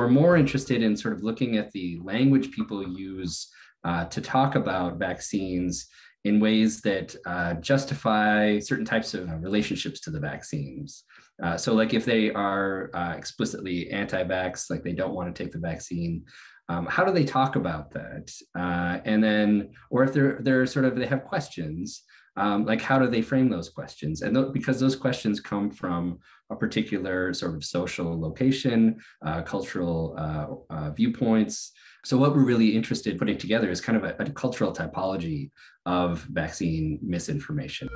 We're more interested in sort of looking at the language people use uh, to talk about vaccines in ways that uh, justify certain types of relationships to the vaccines. Uh, so, like if they are uh, explicitly anti-vax, like they don't want to take the vaccine, um, how do they talk about that? Uh, and then, or if they're they're sort of they have questions, um, like how do they frame those questions? And th- because those questions come from a particular sort of social location, uh, cultural uh, viewpoints. So what we're really interested in putting together is kind of a, a cultural typology of vaccine misinformation.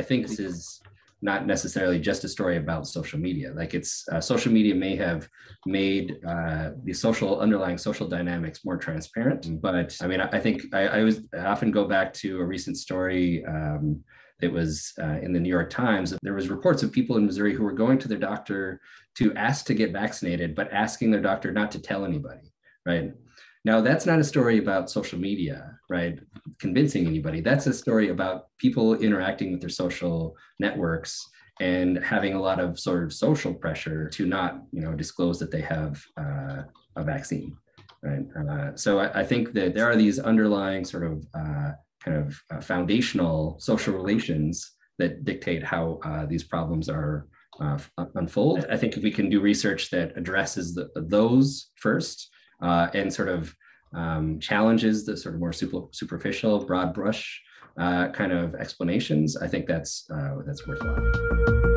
I think this is not necessarily just a story about social media. Like it's uh, social media may have made uh, the social underlying social dynamics more transparent. But I mean, I, I think I, I, was I often go back to a recent story um, that was uh, in the New York Times. There was reports of people in Missouri who were going to their doctor to ask to get vaccinated, but asking their doctor not to tell anybody. Right now, that's not a story about social media, right? Convincing anybody. That's a story about people interacting with their social networks and having a lot of sort of social pressure to not, you know, disclose that they have uh, a vaccine, right? Uh, so I, I, think that there are these underlying sort of uh, kind of uh, foundational social relations that dictate how uh, these problems are uh, unfold. I think if we can do research that addresses the, those first, uh, and sort of um, challenges the sort of more super, superficial, broad brush uh, kind of explanations, I think that's uh, that's worthwhile.